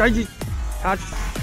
仔住下。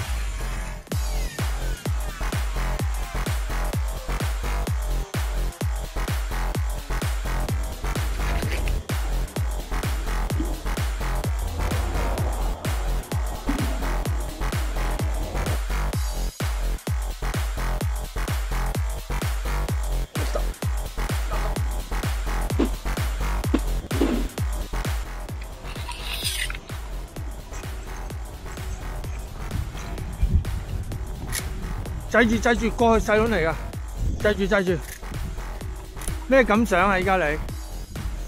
制住制住，過去細佬嚟噶，制住制住。咩感想啊？依家你睇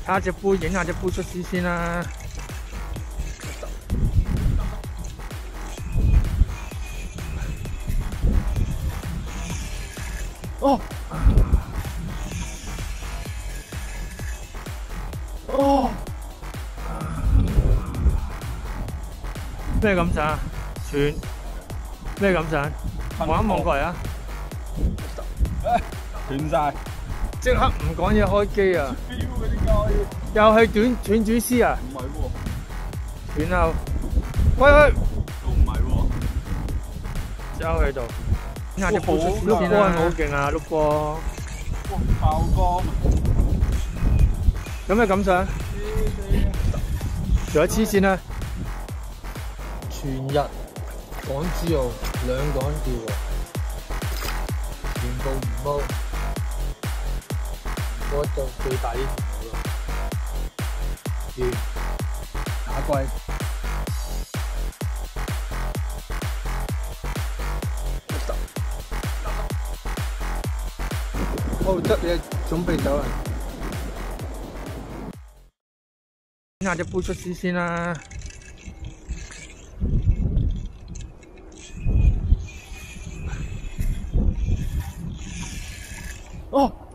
下隻杯，影下隻杯出絲先啦。哦，哦，咩感想啊？全，咩感想？望一望過嚟啊！斷晒，即刻唔講嘢開機啊！又係斷斷主絲啊！唔係喎，斷後，喂喂，都唔係喎，走喺度。下隻波出碌波好勁啊？碌波，哇爆光！有咩感想？仲有黐線啊！全日港珠澳兩港釣喎，全部唔撈，我就最大呢條喎，完打龜。好得嘢，準備走啦！下隻杯出先啦。哦。